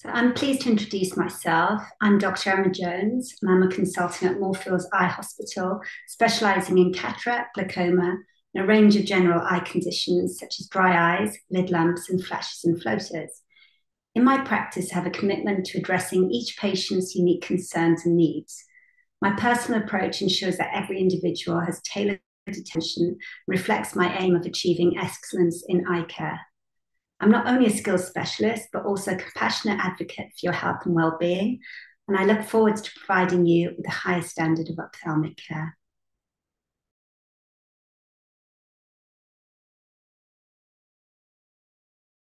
So I'm pleased to introduce myself. I'm Dr. Emma Jones, and I'm a consultant at Moorfields Eye Hospital, specialising in cataract, glaucoma, and a range of general eye conditions such as dry eyes, lid lumps, and flashes and floaters. In my practice, I have a commitment to addressing each patient's unique concerns and needs. My personal approach ensures that every individual has tailored attention reflects my aim of achieving excellence in eye care. I'm not only a skills specialist, but also a compassionate advocate for your health and well-being. And I look forward to providing you with the highest standard of ophthalmic care.